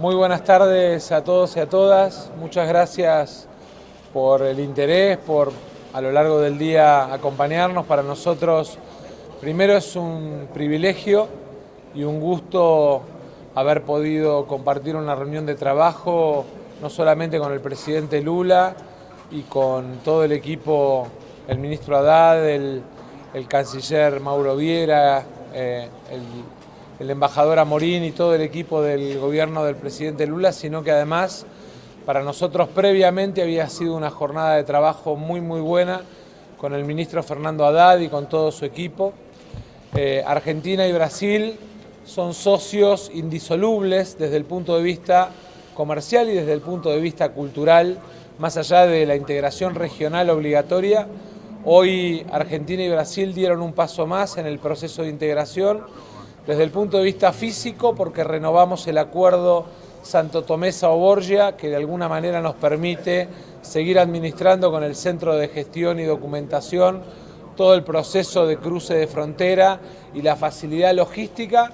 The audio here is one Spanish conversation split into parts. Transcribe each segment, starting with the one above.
Muy buenas tardes a todos y a todas. Muchas gracias por el interés, por a lo largo del día acompañarnos. Para nosotros, primero es un privilegio y un gusto haber podido compartir una reunión de trabajo, no solamente con el presidente Lula y con todo el equipo, el ministro Haddad, el, canciller Mauro Viera, eh, el el embajador Amorín y todo el equipo del gobierno del presidente Lula, sino que además para nosotros previamente había sido una jornada de trabajo muy muy buena con el ministro Fernando Haddad y con todo su equipo. Eh, Argentina y Brasil son socios indisolubles desde el punto de vista comercial y desde el punto de vista cultural, más allá de la integración regional obligatoria. Hoy Argentina y Brasil dieron un paso más en el proceso de integración desde el punto de vista físico, porque renovamos el acuerdo Santo Tomé Borgia, que de alguna manera nos permite seguir administrando con el Centro de Gestión y Documentación todo el proceso de cruce de frontera y la facilidad logística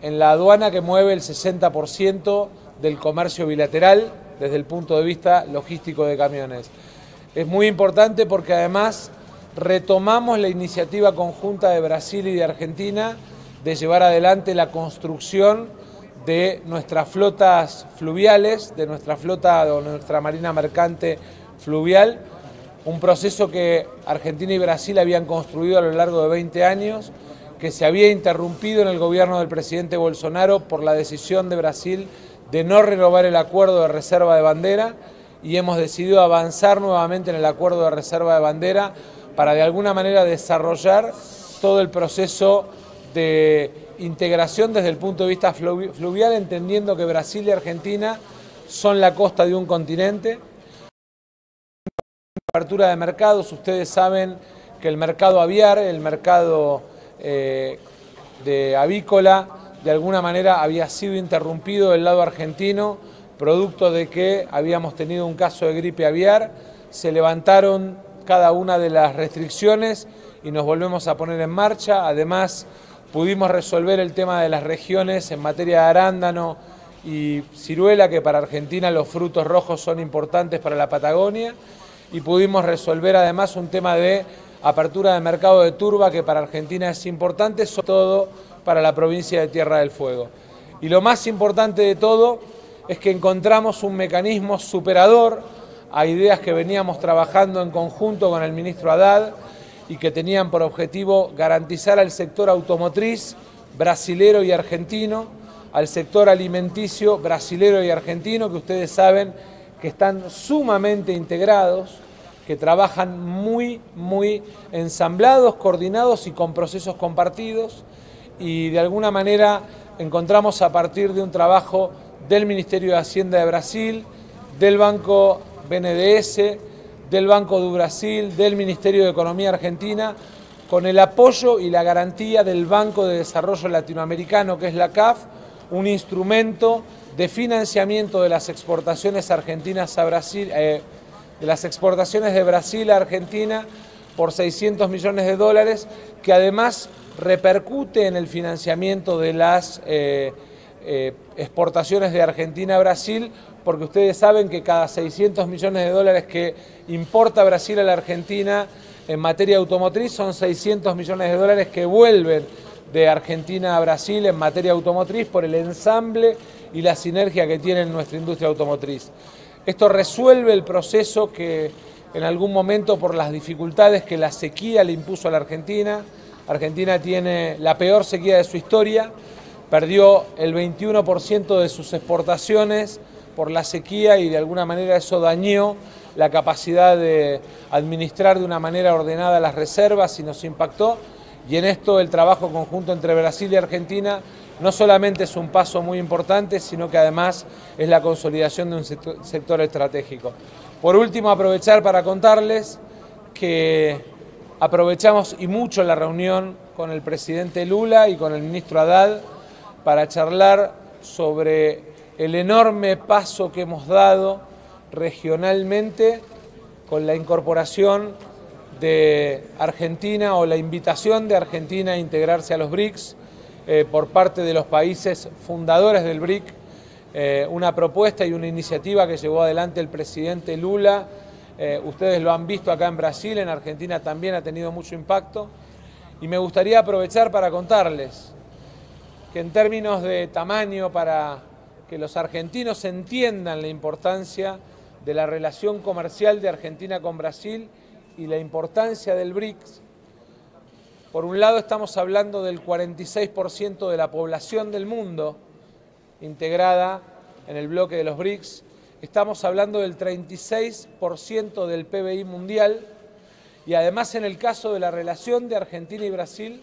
en la aduana que mueve el 60% del comercio bilateral desde el punto de vista logístico de camiones. Es muy importante porque además retomamos la iniciativa conjunta de Brasil y de Argentina de llevar adelante la construcción de nuestras flotas fluviales, de nuestra flota o nuestra marina mercante fluvial, un proceso que Argentina y Brasil habían construido a lo largo de 20 años, que se había interrumpido en el gobierno del presidente Bolsonaro por la decisión de Brasil de no renovar el acuerdo de reserva de bandera y hemos decidido avanzar nuevamente en el acuerdo de reserva de bandera para de alguna manera desarrollar todo el proceso de integración desde el punto de vista fluvial, entendiendo que Brasil y Argentina son la costa de un continente. Apertura de mercados, ustedes saben que el mercado aviar, el mercado eh, de avícola, de alguna manera había sido interrumpido del lado argentino, producto de que habíamos tenido un caso de gripe aviar, se levantaron cada una de las restricciones y nos volvemos a poner en marcha, además Pudimos resolver el tema de las regiones en materia de arándano y ciruela, que para Argentina los frutos rojos son importantes para la Patagonia, y pudimos resolver además un tema de apertura de mercado de turba, que para Argentina es importante, sobre todo para la provincia de Tierra del Fuego. Y lo más importante de todo es que encontramos un mecanismo superador a ideas que veníamos trabajando en conjunto con el ministro Haddad, y que tenían por objetivo garantizar al sector automotriz brasilero y argentino, al sector alimenticio brasilero y argentino, que ustedes saben que están sumamente integrados, que trabajan muy, muy ensamblados, coordinados y con procesos compartidos, y de alguna manera encontramos a partir de un trabajo del Ministerio de Hacienda de Brasil, del Banco BNDES, del Banco do Brasil, del Ministerio de Economía Argentina, con el apoyo y la garantía del Banco de Desarrollo Latinoamericano, que es la CAF, un instrumento de financiamiento de las exportaciones argentinas a Brasil, eh, de las exportaciones de Brasil a Argentina por 600 millones de dólares, que además repercute en el financiamiento de las eh, eh, exportaciones de Argentina a Brasil porque ustedes saben que cada 600 millones de dólares que importa Brasil a la Argentina en materia automotriz son 600 millones de dólares que vuelven de Argentina a Brasil en materia automotriz por el ensamble y la sinergia que tiene nuestra industria automotriz. Esto resuelve el proceso que en algún momento por las dificultades que la sequía le impuso a la Argentina, Argentina tiene la peor sequía de su historia, perdió el 21% de sus exportaciones por la sequía y de alguna manera eso dañó la capacidad de administrar de una manera ordenada las reservas y nos impactó. Y en esto el trabajo conjunto entre Brasil y Argentina no solamente es un paso muy importante, sino que además es la consolidación de un sector, estratégico. Por último, aprovechar para contarles que aprovechamos y mucho la reunión con el presidente Lula y con el ministro Haddad para charlar sobre el enorme paso que hemos dado regionalmente con la incorporación de Argentina o la invitación de Argentina a integrarse a los BRICS eh, por parte de los países fundadores del BRIC, eh, una propuesta y una iniciativa que llevó adelante el presidente Lula. Eh, ustedes lo han visto acá en Brasil, en Argentina también ha tenido mucho impacto. Y me gustaría aprovechar para contarles que en términos de tamaño, para que los argentinos entiendan la importancia de la relación comercial de Argentina con Brasil y la importancia del BRICS, por un lado estamos hablando del 46% de la población del mundo integrada en el bloque de los BRICS, estamos hablando del 36% del PBI mundial. Y además en el caso de la relación de Argentina y Brasil,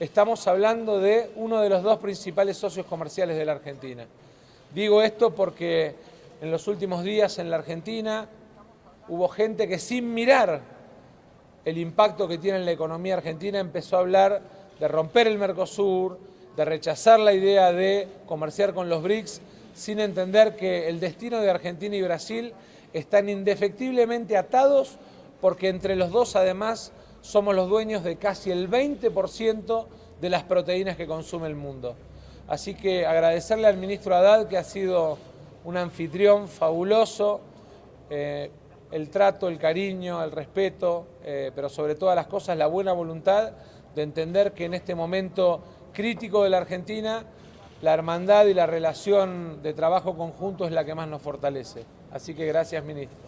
estamos hablando de uno de los dos principales socios comerciales de la Argentina. Digo esto porque en los últimos días en la Argentina hubo gente que sin mirar el impacto que tiene en la economía argentina, empezó a hablar de romper el Mercosur, de rechazar la idea de comerciar con los BRICS, sin entender que el destino de Argentina y Brasil están indefectiblemente atados porque entre los dos además somos los dueños de casi el 20% de las proteínas que consume el mundo. Así que agradecerle al ministro Haddad que ha sido un anfitrión fabuloso. Eh, el trato, el cariño, el respeto, eh, pero sobre todas las cosas la buena voluntad de entender que en este momento crítico de la Argentina, la hermandad y la relación de trabajo conjunto es la que más nos fortalece. Así que gracias, ministro.